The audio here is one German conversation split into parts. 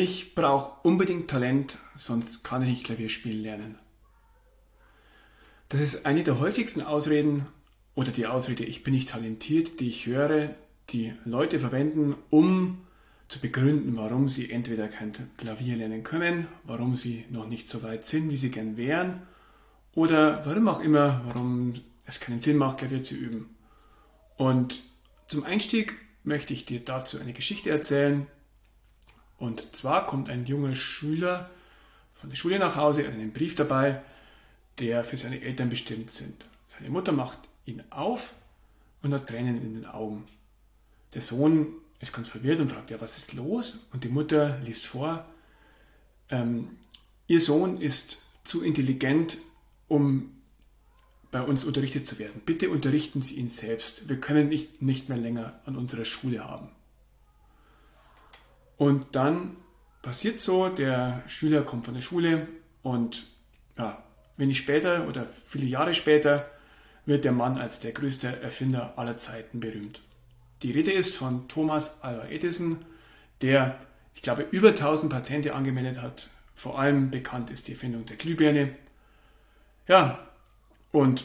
Ich brauche unbedingt Talent, sonst kann ich nicht Klavierspielen lernen. Das ist eine der häufigsten Ausreden oder die Ausrede, ich bin nicht talentiert, die ich höre, die Leute verwenden, um zu begründen, warum sie entweder kein Klavier lernen können, warum sie noch nicht so weit sind, wie sie gern wären, oder warum auch immer, warum es keinen Sinn macht, Klavier zu üben. Und zum Einstieg möchte ich dir dazu eine Geschichte erzählen, und zwar kommt ein junger Schüler von der Schule nach Hause, hat einen Brief dabei, der für seine Eltern bestimmt sind. Seine Mutter macht ihn auf und hat Tränen in den Augen. Der Sohn ist ganz verwirrt und fragt, ja, was ist los? Und die Mutter liest vor, ähm, ihr Sohn ist zu intelligent, um bei uns unterrichtet zu werden. Bitte unterrichten Sie ihn selbst. Wir können ihn nicht mehr länger an unserer Schule haben. Und dann passiert so, der Schüler kommt von der Schule und ja, wenig später oder viele Jahre später wird der Mann als der größte Erfinder aller Zeiten berühmt. Die Rede ist von Thomas Alva Edison, der, ich glaube, über 1000 Patente angemeldet hat. Vor allem bekannt ist die Erfindung der Glühbirne. Ja, und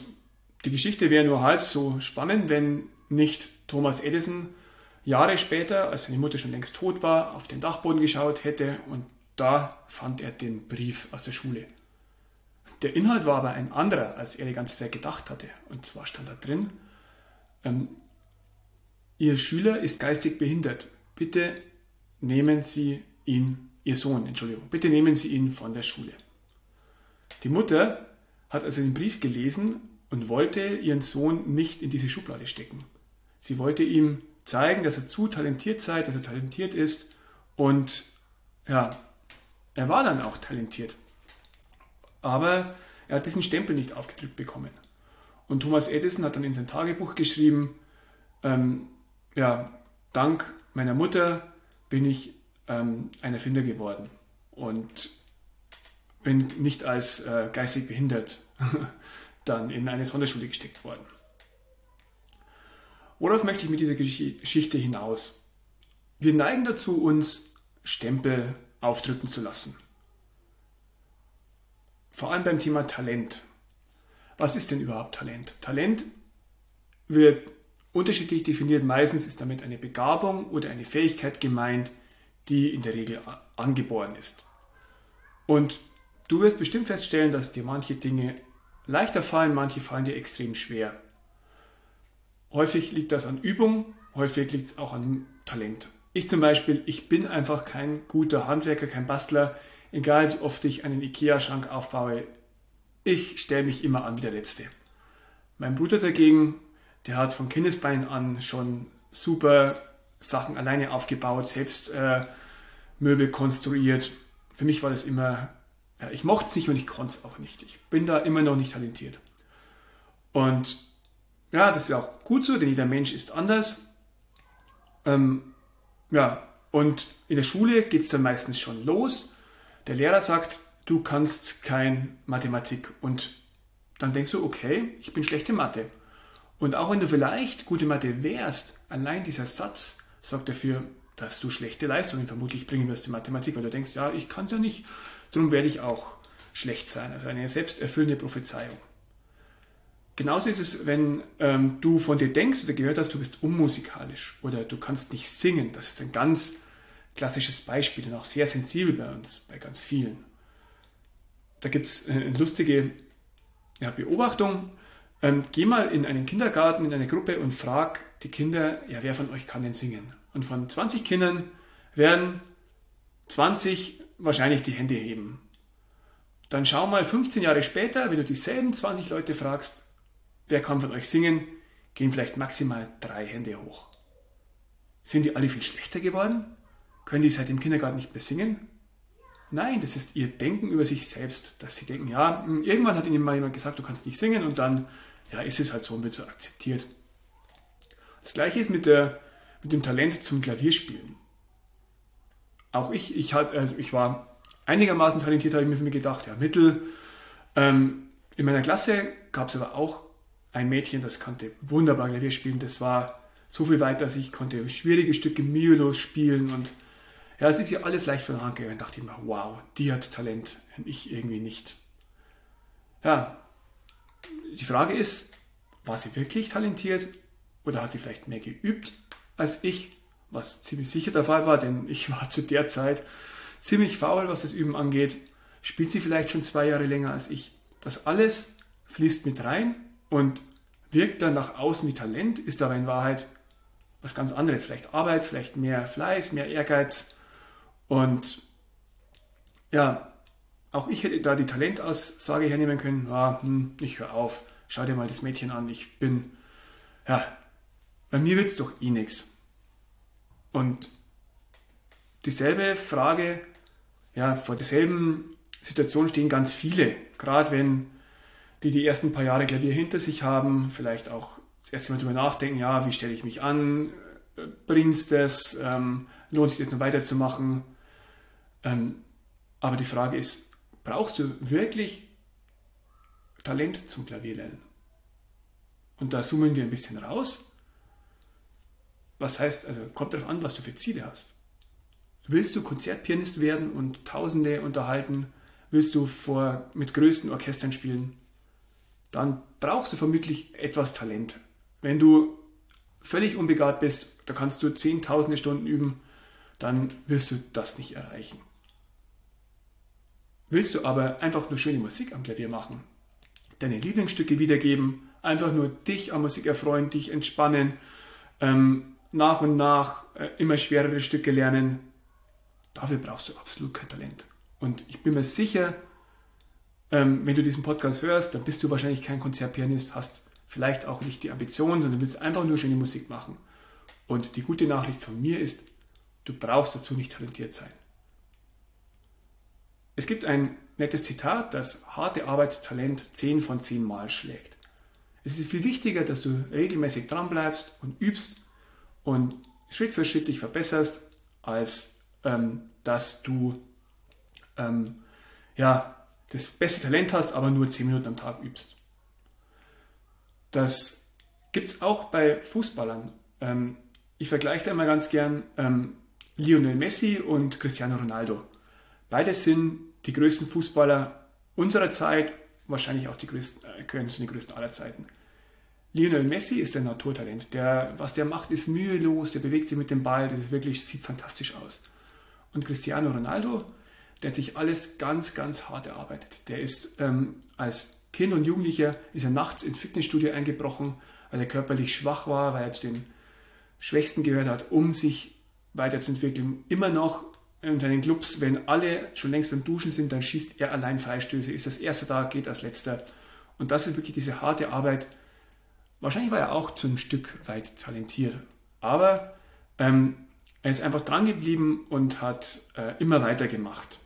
die Geschichte wäre nur halb so spannend, wenn nicht Thomas Edison Jahre später, als seine Mutter schon längst tot war, auf den Dachboden geschaut hätte und da fand er den Brief aus der Schule. Der Inhalt war aber ein anderer, als er die ganze Zeit gedacht hatte. Und zwar stand da drin, ähm, Ihr Schüler ist geistig behindert. Bitte nehmen Sie ihn, Ihr Sohn, Entschuldigung, bitte nehmen Sie ihn von der Schule. Die Mutter hat also den Brief gelesen und wollte ihren Sohn nicht in diese Schublade stecken. Sie wollte ihm zeigen, dass er zu talentiert sei, dass er talentiert ist. Und ja, er war dann auch talentiert. Aber er hat diesen Stempel nicht aufgedrückt bekommen. Und Thomas Edison hat dann in sein Tagebuch geschrieben, ähm, ja, dank meiner Mutter bin ich ähm, ein Erfinder geworden und bin nicht als äh, geistig behindert dann in eine Sonderschule gesteckt worden. Worauf möchte ich mit dieser Geschichte hinaus? Wir neigen dazu, uns Stempel aufdrücken zu lassen. Vor allem beim Thema Talent. Was ist denn überhaupt Talent? Talent wird unterschiedlich definiert. Meistens ist damit eine Begabung oder eine Fähigkeit gemeint, die in der Regel angeboren ist. Und du wirst bestimmt feststellen, dass dir manche Dinge leichter fallen, manche fallen dir extrem schwer. Häufig liegt das an Übung, häufig liegt es auch an Talent. Ich zum Beispiel, ich bin einfach kein guter Handwerker, kein Bastler. Egal wie oft ich einen Ikea-Schrank aufbaue, ich stelle mich immer an wie der Letzte. Mein Bruder dagegen, der hat von Kindesbeinen an schon super Sachen alleine aufgebaut, selbst äh, Möbel konstruiert. Für mich war das immer, ja, ich mochte es nicht und ich konnte es auch nicht. Ich bin da immer noch nicht talentiert. Und ja, das ist auch gut so, denn jeder Mensch ist anders. Ähm, ja, und in der Schule geht es dann meistens schon los. Der Lehrer sagt, du kannst kein Mathematik. Und dann denkst du, okay, ich bin schlechte Mathe. Und auch wenn du vielleicht gute Mathe wärst, allein dieser Satz sorgt dafür, dass du schlechte Leistungen vermutlich bringen wirst in Mathematik, weil du denkst, ja, ich kann es ja nicht, darum werde ich auch schlecht sein. Also eine selbsterfüllende Prophezeiung. Genauso ist es, wenn ähm, du von dir denkst oder gehört hast, du bist unmusikalisch oder du kannst nicht singen. Das ist ein ganz klassisches Beispiel und auch sehr sensibel bei uns, bei ganz vielen. Da gibt es eine lustige ja, Beobachtung. Ähm, geh mal in einen Kindergarten, in eine Gruppe und frag die Kinder, ja, wer von euch kann denn singen? Und von 20 Kindern werden 20 wahrscheinlich die Hände heben. Dann schau mal 15 Jahre später, wenn du dieselben 20 Leute fragst, Wer kann von euch singen? Gehen vielleicht maximal drei Hände hoch. Sind die alle viel schlechter geworden? Können die seit dem Kindergarten nicht mehr singen? Nein, das ist ihr Denken über sich selbst, dass sie denken, ja, hm, irgendwann hat ihnen mal jemand gesagt, du kannst nicht singen und dann, ja, ist es halt so und wird so akzeptiert. Das gleiche ist mit, der, mit dem Talent zum Klavierspielen. Auch ich, ich, hat, also ich war einigermaßen talentiert, habe ich mir gedacht, ja, mittel. Ähm, in meiner Klasse gab es aber auch ein Mädchen, das konnte wunderbar Klavier spielen. Das war so viel weiter, dass ich konnte schwierige Stücke mühelos spielen und Ja, es ist ja alles leicht von der Hand gegangen. Da dachte ich mir, wow, die hat Talent, ich irgendwie nicht. Ja, die Frage ist, war sie wirklich talentiert oder hat sie vielleicht mehr geübt als ich? Was ziemlich sicher der Fall war, denn ich war zu der Zeit ziemlich faul, was das Üben angeht. Spielt sie vielleicht schon zwei Jahre länger als ich. Das alles fließt mit rein und wirkt dann nach außen wie Talent, ist aber in Wahrheit was ganz anderes. Vielleicht Arbeit, vielleicht mehr Fleiß, mehr Ehrgeiz. Und ja, auch ich hätte da die Talentaussage hernehmen können, ah, hm, ich höre auf, schau dir mal das Mädchen an, ich bin, ja, bei mir wird es doch eh nichts. Und dieselbe Frage, ja, vor derselben Situation stehen ganz viele, gerade wenn die die ersten paar Jahre Klavier hinter sich haben, vielleicht auch das erste Mal darüber nachdenken, ja, wie stelle ich mich an, bringt es das, ähm, lohnt sich das noch weiterzumachen. Ähm, aber die Frage ist, brauchst du wirklich Talent zum Klavierlernen? Und da zoomen wir ein bisschen raus. Was heißt, also kommt darauf an, was du für Ziele hast. Willst du Konzertpianist werden und Tausende unterhalten? Willst du vor, mit größten Orchestern spielen? Dann brauchst du vermutlich etwas Talent. Wenn du völlig unbegabt bist, da kannst du zehntausende Stunden üben, dann wirst du das nicht erreichen. Willst du aber einfach nur schöne Musik am Klavier machen, deine Lieblingsstücke wiedergeben, einfach nur dich an Musik erfreuen, dich entspannen, ähm, nach und nach äh, immer schwerere Stücke lernen, dafür brauchst du absolut kein Talent. Und ich bin mir sicher, ähm, wenn du diesen Podcast hörst, dann bist du wahrscheinlich kein Konzertpianist, hast vielleicht auch nicht die Ambition, sondern willst einfach nur schöne Musik machen. Und die gute Nachricht von mir ist, du brauchst dazu nicht talentiert sein. Es gibt ein nettes Zitat, das harte Arbeit Talent 10 von 10 Mal schlägt. Es ist viel wichtiger, dass du regelmäßig dran bleibst und übst und Schritt für Schritt dich verbesserst, als ähm, dass du ähm, ja, das beste Talent hast, aber nur 10 Minuten am Tag übst. Das gibt es auch bei Fußballern. Ähm, ich vergleiche da immer ganz gern ähm, Lionel Messi und Cristiano Ronaldo. Beide sind die größten Fußballer unserer Zeit, wahrscheinlich auch die größten, äh, gehören zu den größten aller Zeiten. Lionel Messi ist ein Naturtalent. Der, was der macht, ist mühelos, der bewegt sich mit dem Ball, das ist wirklich, sieht fantastisch aus. Und Cristiano Ronaldo, der hat sich alles ganz, ganz hart erarbeitet. Der ist ähm, als Kind und Jugendlicher ist er nachts ins Fitnessstudio eingebrochen, weil er körperlich schwach war, weil er zu den Schwächsten gehört hat, um sich weiterzuentwickeln. Immer noch in seinen Clubs, wenn alle schon längst beim Duschen sind, dann schießt er allein Freistöße, ist das erste da, geht als letzter. Und das ist wirklich diese harte Arbeit. Wahrscheinlich war er auch zu einem Stück weit talentiert. Aber ähm, er ist einfach dran geblieben und hat äh, immer weiter gemacht. Äh,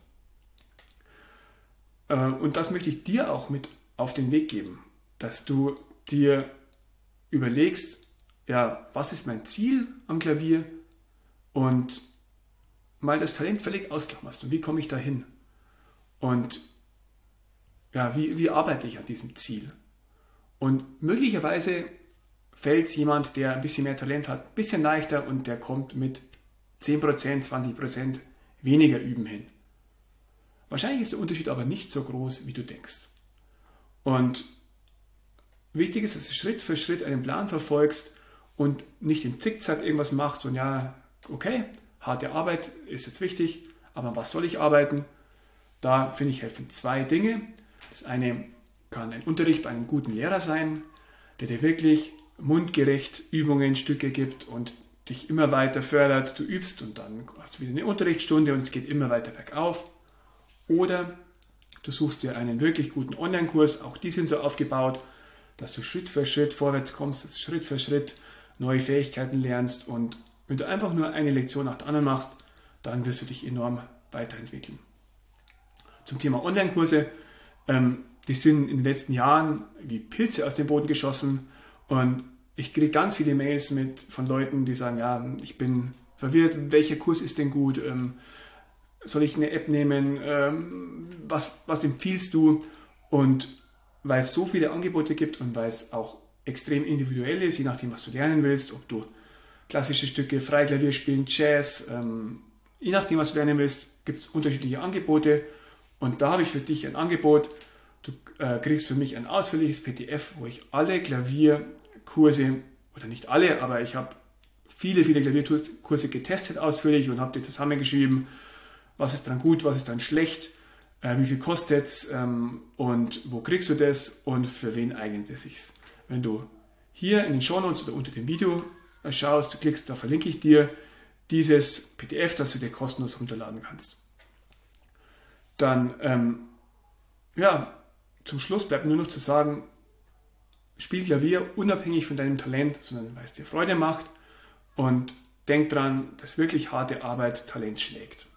und das möchte ich dir auch mit auf den Weg geben, dass du dir überlegst, ja, was ist mein Ziel am Klavier und mal das Talent völlig ausklammerst und wie komme ich dahin und ja, wie, wie arbeite ich an diesem Ziel. Und möglicherweise fällt es jemand, der ein bisschen mehr Talent hat, ein bisschen leichter und der kommt mit 10%, 20% weniger Üben hin. Wahrscheinlich ist der Unterschied aber nicht so groß, wie du denkst. Und wichtig ist, dass du Schritt für Schritt einen Plan verfolgst und nicht im Zickzack irgendwas machst und ja, okay, harte Arbeit ist jetzt wichtig, aber was soll ich arbeiten? Da finde ich helfen zwei Dinge. Das eine kann ein Unterricht bei einem guten Lehrer sein, der dir wirklich mundgerecht Übungen, Stücke gibt und dich immer weiter fördert. Du übst und dann hast du wieder eine Unterrichtsstunde und es geht immer weiter bergauf. Oder du suchst dir einen wirklich guten Online-Kurs, auch die sind so aufgebaut, dass du Schritt für Schritt vorwärts kommst, dass du Schritt für Schritt neue Fähigkeiten lernst und wenn du einfach nur eine Lektion nach der anderen machst, dann wirst du dich enorm weiterentwickeln. Zum Thema Online-Kurse, ähm, die sind in den letzten Jahren wie Pilze aus dem Boden geschossen und ich kriege ganz viele Mails mit von Leuten, die sagen, ja, ich bin verwirrt, welcher Kurs ist denn gut, ähm, soll ich eine App nehmen, ähm, was, was empfiehlst du? Und weil es so viele Angebote gibt und weil es auch extrem individuell ist, je nachdem, was du lernen willst, ob du klassische Stücke, Freiklavier spielen, Jazz, ähm, je nachdem, was du lernen willst, gibt es unterschiedliche Angebote. Und da habe ich für dich ein Angebot. Du äh, kriegst für mich ein ausführliches PDF, wo ich alle Klavierkurse, oder nicht alle, aber ich habe viele, viele Klavierkurse getestet ausführlich und habe die zusammengeschrieben, was ist dann gut, was ist dann schlecht, äh, wie viel kostet es ähm, und wo kriegst du das und für wen eignet es sich. Wenn du hier in den Shownotes oder unter dem Video äh, schaust, du klickst, da verlinke ich dir dieses PDF, das du dir kostenlos runterladen kannst. Dann, ähm, ja, zum Schluss bleibt nur noch zu sagen, spiel Klavier unabhängig von deinem Talent, sondern weil es dir Freude macht und denk dran, dass wirklich harte Arbeit Talent schlägt.